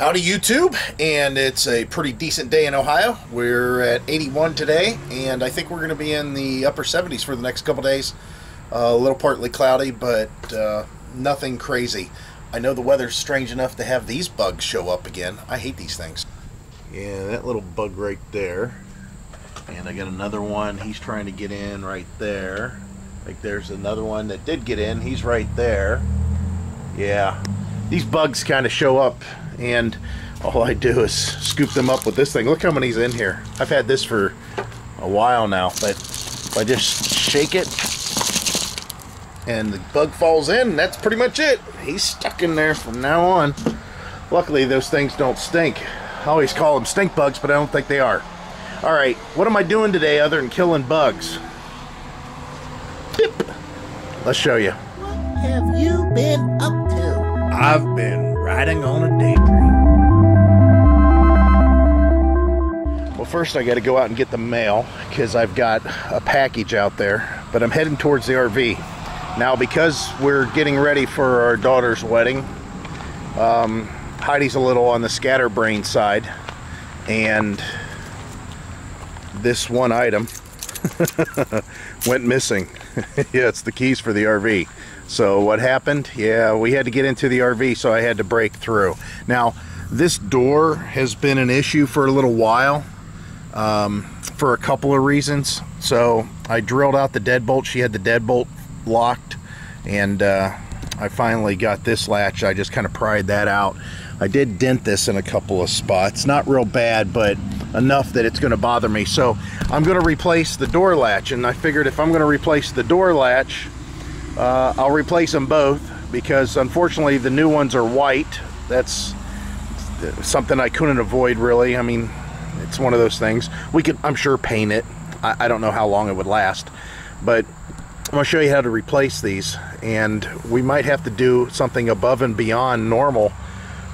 Howdy YouTube, and it's a pretty decent day in Ohio. We're at 81 today, and I think we're going to be in the upper 70s for the next couple days. Uh, a little partly cloudy, but uh, nothing crazy. I know the weather's strange enough to have these bugs show up again. I hate these things. Yeah, that little bug right there. And I got another one. He's trying to get in right there. Like there's another one that did get in. He's right there. Yeah. These bugs kind of show up and all I do is scoop them up with this thing. Look how many's in here. I've had this for a while now, but if I just shake it and the bug falls in, that's pretty much it. He's stuck in there from now on. Luckily, those things don't stink. I always call them stink bugs, but I don't think they are. All right, what am I doing today other than killing bugs? Let's show you. What have you been up? I've been riding on a daydream. Well, first I got to go out and get the mail because I've got a package out there, but I'm heading towards the RV. Now, because we're getting ready for our daughter's wedding, um, Heidi's a little on the scatterbrain side, and this one item went missing. yeah, it's the keys for the RV. So what happened? Yeah, we had to get into the RV, so I had to break through. Now, this door has been an issue for a little while um, for a couple of reasons. So I drilled out the deadbolt. She had the deadbolt locked, and uh, I finally got this latch. I just kind of pried that out. I did dent this in a couple of spots. Not real bad, but enough that it's going to bother me. So I'm going to replace the door latch, and I figured if I'm going to replace the door latch, uh, I'll replace them both because unfortunately the new ones are white. That's something I couldn't avoid really. I mean, it's one of those things. We could, I'm sure, paint it. I, I don't know how long it would last, but I'm gonna show you how to replace these and we might have to do something above and beyond normal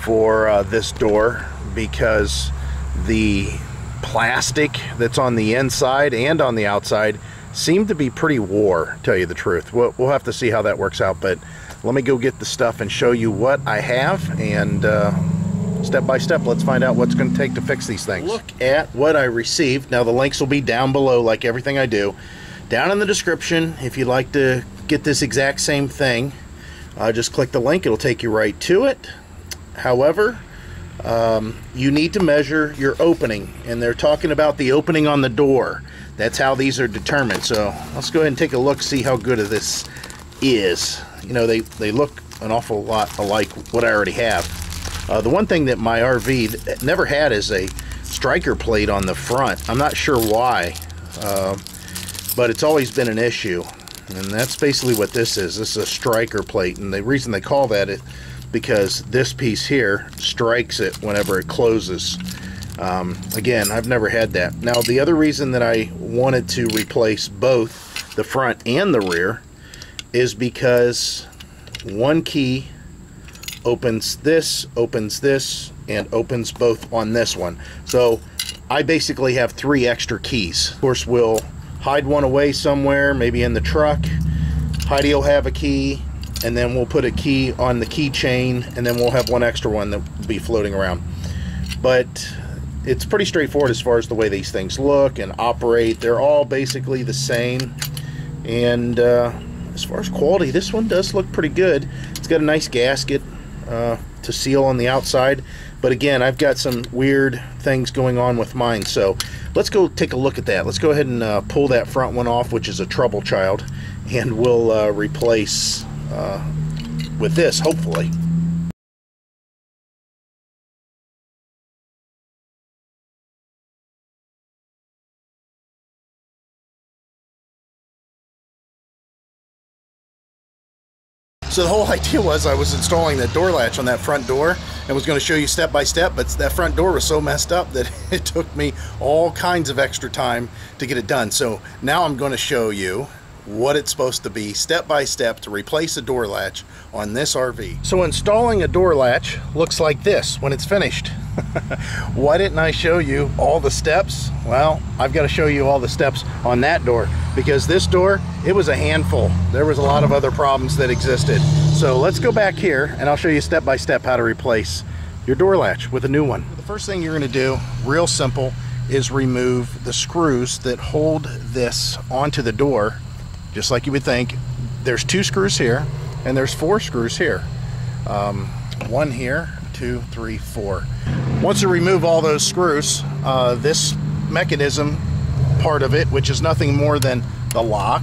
for uh, this door because the plastic that's on the inside and on the outside seem to be pretty war, tell you the truth. We'll, we'll have to see how that works out, but let me go get the stuff and show you what I have, and uh, step by step, let's find out what's going to take to fix these things. Look at what I received. Now, the links will be down below, like everything I do. Down in the description, if you'd like to get this exact same thing, uh, just click the link. It'll take you right to it. However, um, you need to measure your opening, and they're talking about the opening on the door. That's how these are determined. So let's go ahead and take a look, see how good of this is. You know, they, they look an awful lot alike what I already have. Uh, the one thing that my RV never had is a striker plate on the front. I'm not sure why, uh, but it's always been an issue. And that's basically what this is. This is a striker plate, and the reason they call that is because this piece here strikes it whenever it closes. Um, again, I've never had that. Now, the other reason that I wanted to replace both the front and the rear is because one key opens this, opens this, and opens both on this one. So I basically have three extra keys. Of course, we'll hide one away somewhere, maybe in the truck. Heidi will have a key, and then we'll put a key on the keychain, and then we'll have one extra one that will be floating around. But it's pretty straightforward as far as the way these things look and operate. They're all basically the same. And uh, as far as quality, this one does look pretty good. It's got a nice gasket uh, to seal on the outside. But again, I've got some weird things going on with mine. So let's go take a look at that. Let's go ahead and uh, pull that front one off, which is a trouble child. And we'll uh, replace uh, with this, hopefully. So the whole idea was I was installing that door latch on that front door and was going to show you step by step, but that front door was so messed up that it took me all kinds of extra time to get it done. So now I'm going to show you what it's supposed to be step by step to replace a door latch on this RV. So installing a door latch looks like this when it's finished. Why didn't I show you all the steps? Well, I've got to show you all the steps on that door because this door, it was a handful. There was a lot of other problems that existed. So let's go back here and I'll show you step by step how to replace your door latch with a new one. The first thing you're going to do, real simple, is remove the screws that hold this onto the door, just like you would think. There's two screws here, and there's four screws here. Um, one here, two, three, four. Once you remove all those screws, uh, this mechanism part of it, which is nothing more than the lock,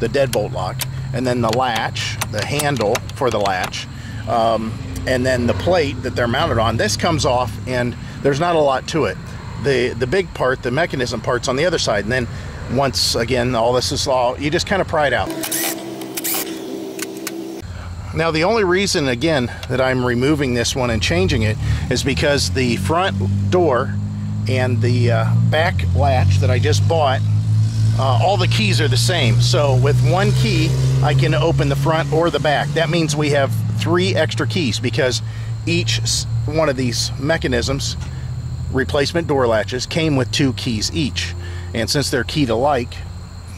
the deadbolt lock, and then the latch, the handle for the latch, um, and then the plate that they're mounted on. This comes off, and there's not a lot to it. The the big part, the mechanism part's on the other side, and then once again, all this is all you just kind of pry it out. Now the only reason again that I'm removing this one and changing it is because the front door and the uh, back latch that I just bought uh, all the keys are the same. So with one key I can open the front or the back. That means we have three extra keys because each one of these mechanisms replacement door latches came with two keys each and since they're key to like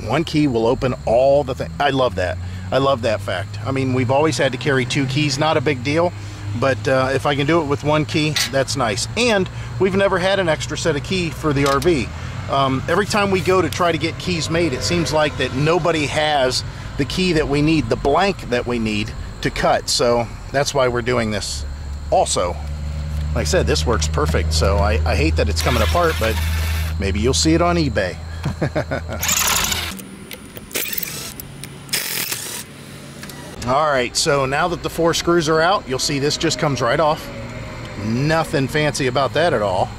one key will open all the things I love that. I love that fact. I mean we've always had to carry two keys not a big deal but uh, if I can do it with one key that's nice. And we've never had an extra set of key for the RV um, every time we go to try to get keys made it seems like that nobody has the key that we need the blank that we need to cut. So that's why we're doing this also. Like I said this works perfect. So I, I hate that it's coming apart but maybe you'll see it on eBay All right, so now that the four screws are out, you'll see this just comes right off. Nothing fancy about that at all.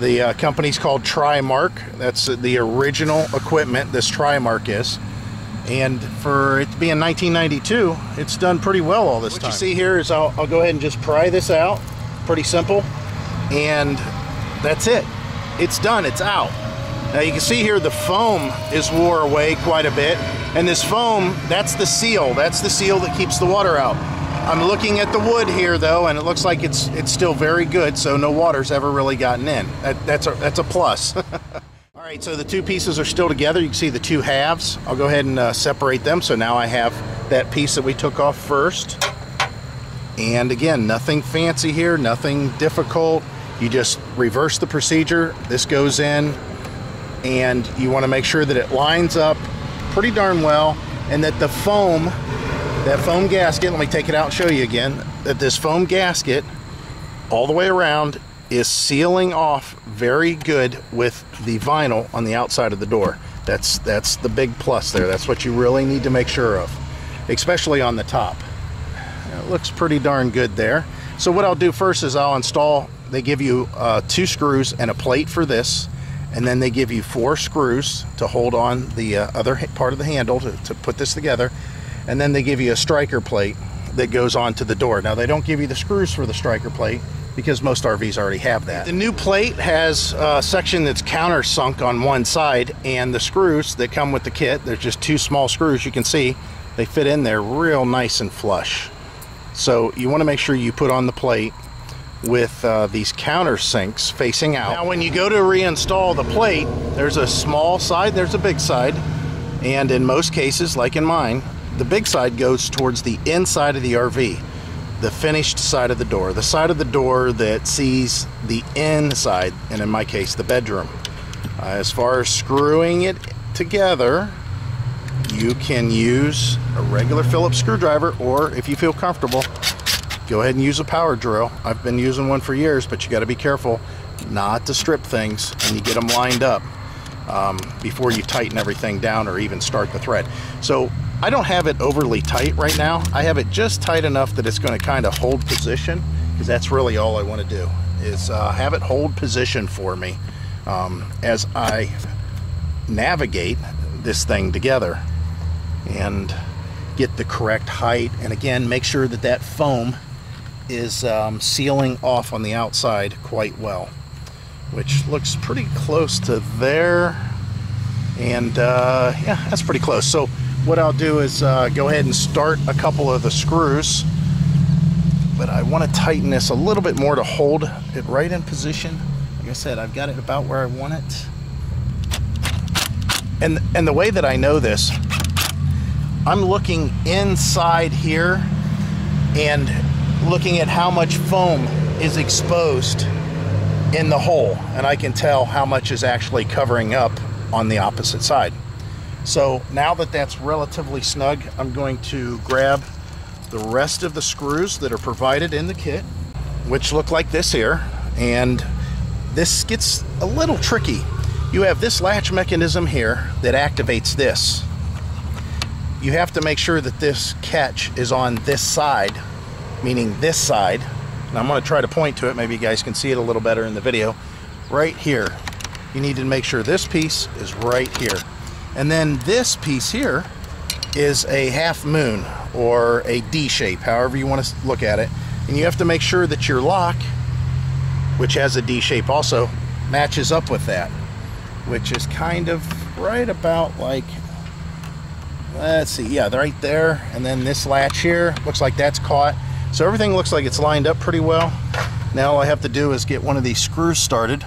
The uh, company's called Trimark. That's the original equipment this Trimark is. And for it being 1992, it's done pretty well all this what time. What you see here is I'll, I'll go ahead and just pry this out. Pretty simple. And that's it. It's done, it's out. Now you can see here the foam is wore away quite a bit. And this foam, that's the seal. That's the seal that keeps the water out. I'm looking at the wood here though, and it looks like it's it's still very good, so no water's ever really gotten in. That, that's, a, that's a plus. All right, so the two pieces are still together. You can see the two halves. I'll go ahead and uh, separate them. So now I have that piece that we took off first. And again, nothing fancy here, nothing difficult. You just reverse the procedure. This goes in, and you want to make sure that it lines up pretty darn well and that the foam that foam gasket let me take it out and show you again that this foam gasket all the way around is sealing off very good with the vinyl on the outside of the door. That's that's the big plus there. That's what you really need to make sure of especially on the top. It looks pretty darn good there. So what I'll do first is I'll install they give you uh, two screws and a plate for this and then they give you four screws to hold on the uh, other part of the handle to, to put this together and then they give you a striker plate that goes onto the door now they don't give you the screws for the striker plate because most RVs already have that. The new plate has a section that's countersunk on one side and the screws that come with the kit, there's just two small screws you can see, they fit in there real nice and flush. So you want to make sure you put on the plate with uh, these countersinks facing out. Now when you go to reinstall the plate, there's a small side, there's a big side, and in most cases, like in mine, the big side goes towards the inside of the RV, the finished side of the door, the side of the door that sees the inside, and in my case, the bedroom. Uh, as far as screwing it together, you can use a regular Phillips screwdriver, or if you feel comfortable, go ahead and use a power drill. I've been using one for years, but you got to be careful not to strip things and you get them lined up um, before you tighten everything down or even start the thread. So I don't have it overly tight right now. I have it just tight enough that it's going to kind of hold position because that's really all I want to do is uh, have it hold position for me um, as I navigate this thing together and get the correct height and again make sure that that foam is um, sealing off on the outside quite well, which looks pretty close to there. And uh, yeah, that's pretty close. So what I'll do is uh, go ahead and start a couple of the screws, but I want to tighten this a little bit more to hold it right in position. Like I said, I've got it about where I want it. And, and the way that I know this, I'm looking inside here and looking at how much foam is exposed in the hole and I can tell how much is actually covering up on the opposite side. So now that that's relatively snug, I'm going to grab the rest of the screws that are provided in the kit, which look like this here. And this gets a little tricky. You have this latch mechanism here that activates this. You have to make sure that this catch is on this side, meaning this side. And I'm going to try to point to it. Maybe you guys can see it a little better in the video. Right here. You need to make sure this piece is right here. And then this piece here is a half moon or a D shape, however you want to look at it. And you have to make sure that your lock, which has a D shape also, matches up with that, which is kind of right about like, let's see, yeah, right there. And then this latch here, looks like that's caught. So everything looks like it's lined up pretty well. Now all I have to do is get one of these screws started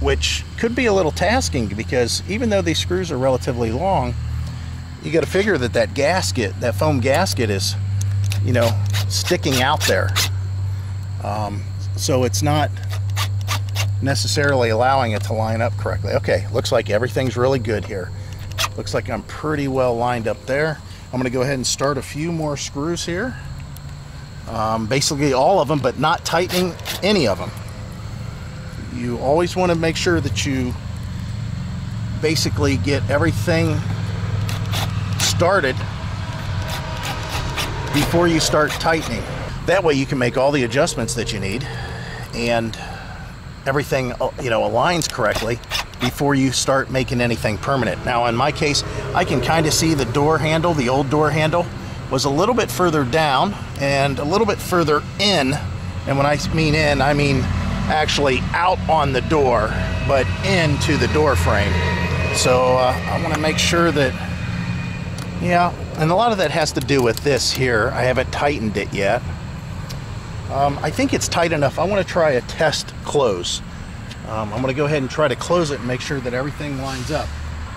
which could be a little tasking because even though these screws are relatively long, you got to figure that that gasket, that foam gasket is, you know, sticking out there. Um, so it's not necessarily allowing it to line up correctly. Okay, looks like everything's really good here. Looks like I'm pretty well lined up there. I'm gonna go ahead and start a few more screws here. Um, basically all of them, but not tightening any of them you always want to make sure that you basically get everything started before you start tightening. That way you can make all the adjustments that you need and everything you know aligns correctly before you start making anything permanent. Now in my case, I can kind of see the door handle, the old door handle was a little bit further down and a little bit further in. And when I mean in, I mean actually out on the door, but into the door frame. So uh, I want to make sure that, yeah, and a lot of that has to do with this here. I haven't tightened it yet. Um, I think it's tight enough. I want to try a test close. Um, I'm going to go ahead and try to close it and make sure that everything lines up.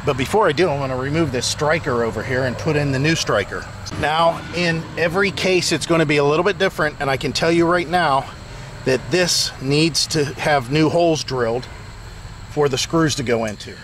But before I do, I'm going to remove this striker over here and put in the new striker. Now, in every case, it's going to be a little bit different, and I can tell you right now, that this needs to have new holes drilled for the screws to go into.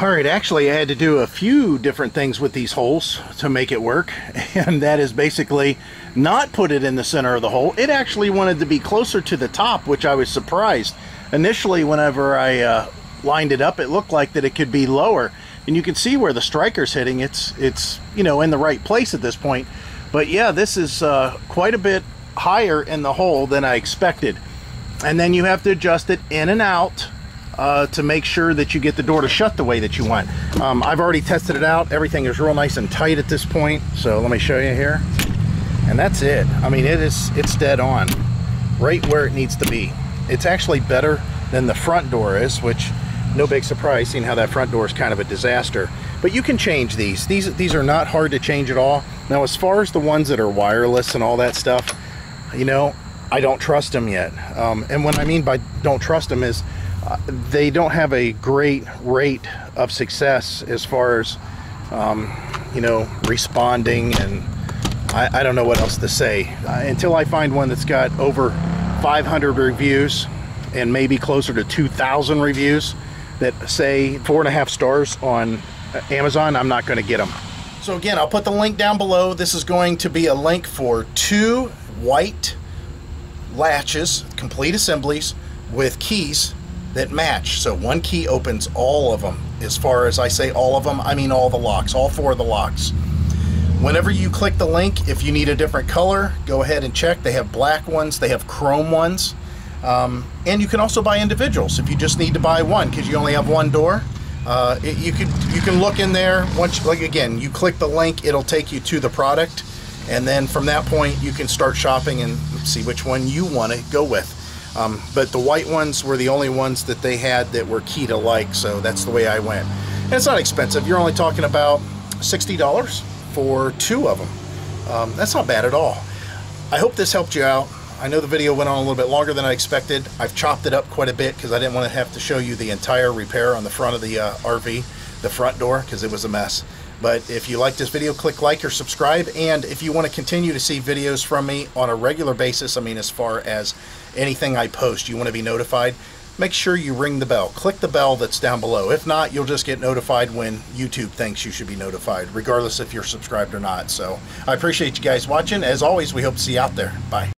All right, actually I had to do a few different things with these holes to make it work. And that is basically not put it in the center of the hole. It actually wanted to be closer to the top, which I was surprised. Initially, whenever I uh, lined it up, it looked like that it could be lower. And you can see where the striker's hitting. It's, it's you know, in the right place at this point. But yeah, this is uh, quite a bit higher in the hole than I expected. And then you have to adjust it in and out uh, to make sure that you get the door to shut the way that you want. Um, I've already tested it out. Everything is real nice and tight at this point. So let me show you here. And that's it. I mean, it is, it's dead on, right where it needs to be. It's actually better than the front door is, which no big surprise seeing how that front door is kind of a disaster. But you can change these. These, these are not hard to change at all. Now, as far as the ones that are wireless and all that stuff, you know, I don't trust them yet. Um, and what I mean by don't trust them is uh, they don't have a great rate of success as far as, um, you know, responding and I, I, don't know what else to say. Uh, until I find one that's got over 500 reviews and maybe closer to 2,000 reviews that say four and a half stars on Amazon, I'm not going to get them. So again, I'll put the link down below. This is going to be a link for two white latches, complete assemblies with keys that match. So one key opens all of them. As far as I say all of them, I mean all the locks, all four of the locks. Whenever you click the link, if you need a different color, go ahead and check. They have black ones, they have chrome ones. Um, and you can also buy individuals if you just need to buy one because you only have one door. Uh, it, you could you can look in there once like again you click the link it'll take you to the product and then from that point you can start shopping and see which one you want to go with. Um, but the white ones were the only ones that they had that were key to like, so that's the way I went. And it's not expensive. You're only talking about $60 for two of them. Um, that's not bad at all. I hope this helped you out. I know the video went on a little bit longer than I expected. I've chopped it up quite a bit because I didn't want to have to show you the entire repair on the front of the uh, RV, the front door, because it was a mess. But if you like this video, click like or subscribe. And if you want to continue to see videos from me on a regular basis, I mean, as far as anything I post, you want to be notified, make sure you ring the bell. Click the bell that's down below. If not, you'll just get notified when YouTube thinks you should be notified, regardless if you're subscribed or not. So I appreciate you guys watching. As always, we hope to see you out there. Bye.